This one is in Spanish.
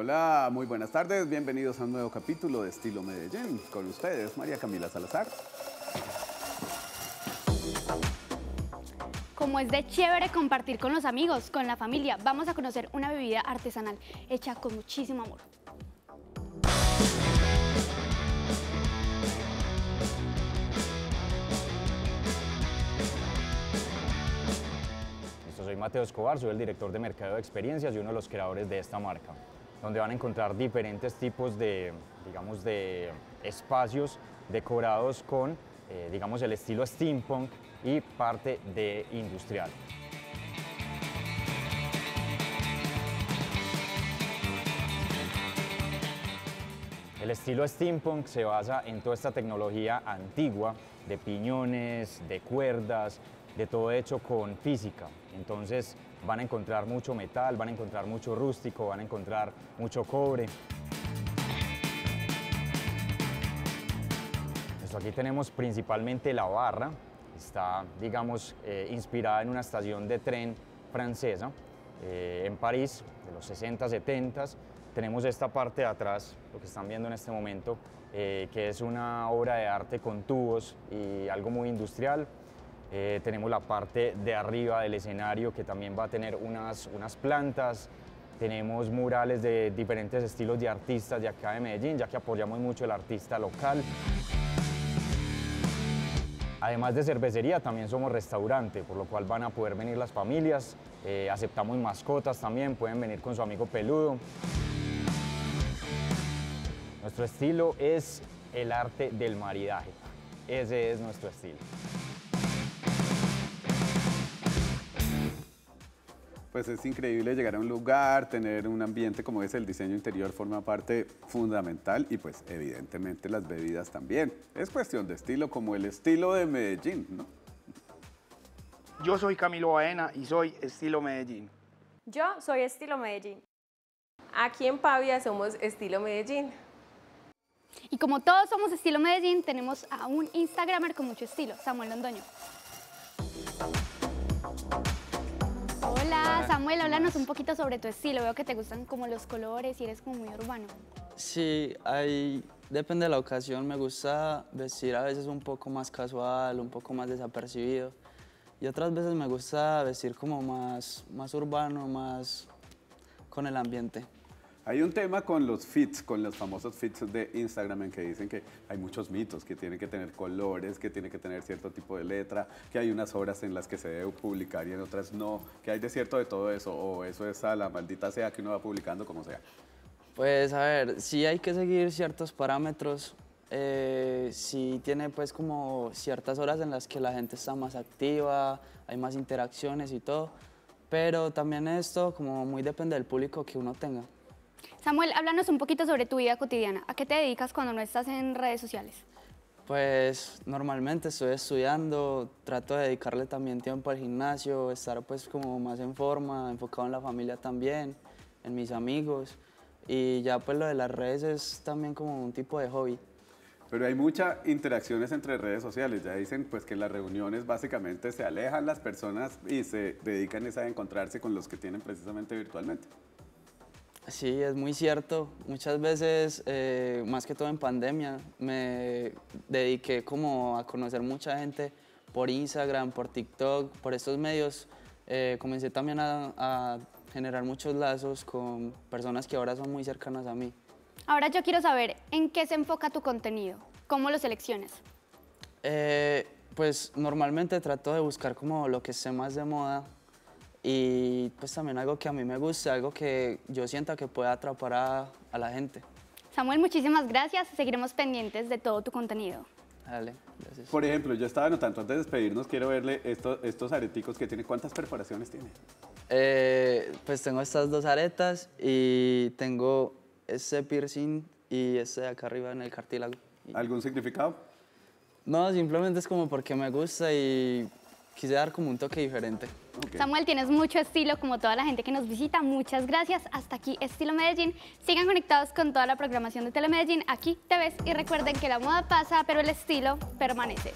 Hola, muy buenas tardes, bienvenidos a un nuevo capítulo de Estilo Medellín. Con ustedes, María Camila Salazar. Como es de chévere compartir con los amigos, con la familia, vamos a conocer una bebida artesanal hecha con muchísimo amor. soy Mateo Escobar, soy el director de Mercado de Experiencias y uno de los creadores de esta marca, donde van a encontrar diferentes tipos de, digamos, de espacios decorados con, eh, digamos, el estilo steampunk y parte de industrial. El estilo steampunk se basa en toda esta tecnología antigua de piñones, de cuerdas, de todo hecho con física. Entonces van a encontrar mucho metal, van a encontrar mucho rústico, van a encontrar mucho cobre. Esto aquí tenemos principalmente la barra, está digamos eh, inspirada en una estación de tren francesa eh, en París de los 60, 70. Tenemos esta parte de atrás, lo que están viendo en este momento, eh, que es una obra de arte con tubos y algo muy industrial. Eh, tenemos la parte de arriba del escenario que también va a tener unas, unas plantas. Tenemos murales de diferentes estilos de artistas de acá de Medellín, ya que apoyamos mucho el artista local. Además de cervecería, también somos restaurante, por lo cual van a poder venir las familias. Eh, aceptamos mascotas también, pueden venir con su amigo peludo. Nuestro estilo es el arte del maridaje. Ese es nuestro estilo. Pues es increíble llegar a un lugar, tener un ambiente como es el diseño interior forma parte fundamental y pues evidentemente las bebidas también. Es cuestión de estilo como el estilo de Medellín, ¿no? Yo soy Camilo Baena y soy estilo Medellín. Yo soy estilo Medellín. Aquí en Pavia somos estilo Medellín. Y como todos somos estilo Medellín, tenemos a un Instagramer con mucho estilo, Samuel Londoño. Samuel, háblanos un poquito sobre tu estilo. Veo que te gustan como los colores y eres como muy urbano. Sí, ahí depende de la ocasión. Me gusta vestir a veces un poco más casual, un poco más desapercibido. Y otras veces me gusta vestir como más, más urbano, más con el ambiente. Hay un tema con los fits, con los famosos fits de Instagram en que dicen que hay muchos mitos, que tiene que tener colores, que tiene que tener cierto tipo de letra, que hay unas horas en las que se debe publicar y en otras no, que hay de cierto de todo eso, o eso es a la maldita sea que uno va publicando como sea. Pues a ver, sí hay que seguir ciertos parámetros, eh, sí tiene pues como ciertas horas en las que la gente está más activa, hay más interacciones y todo, pero también esto como muy depende del público que uno tenga. Samuel, háblanos un poquito sobre tu vida cotidiana. ¿A qué te dedicas cuando no estás en redes sociales? Pues normalmente estoy estudiando, trato de dedicarle también tiempo al gimnasio, estar pues como más en forma, enfocado en la familia también, en mis amigos y ya pues lo de las redes es también como un tipo de hobby. Pero hay muchas interacciones entre redes sociales, ya dicen pues que en las reuniones básicamente se alejan las personas y se dedican a encontrarse con los que tienen precisamente virtualmente. Sí, es muy cierto. Muchas veces, eh, más que todo en pandemia, me dediqué como a conocer mucha gente por Instagram, por TikTok, por estos medios. Eh, comencé también a, a, generar muchos lazos con personas que ahora son muy cercanas a mí. Ahora yo quiero saber, ¿en qué se enfoca tu contenido? ¿Cómo lo seleccionas? Eh, pues normalmente trato de buscar como lo que esté más de moda, y pues también algo que a mí me gusta, algo que yo sienta que pueda atrapar a, a la gente. Samuel, muchísimas gracias. Seguiremos pendientes de todo tu contenido. Dale, gracias. Por ejemplo, yo estaba notando antes de despedirnos, quiero verle estos, estos areticos que tiene. ¿Cuántas perforaciones tiene? Eh, pues tengo estas dos aretas y tengo este piercing y este de acá arriba en el cartílago. ¿Algún significado? No, simplemente es como porque me gusta y quise dar como un toque diferente. Okay. Samuel, tienes mucho estilo como toda la gente que nos visita. Muchas gracias. Hasta aquí Estilo Medellín. Sigan conectados con toda la programación de Telemedellín. Aquí te ves y recuerden que la moda pasa, pero el estilo permanece.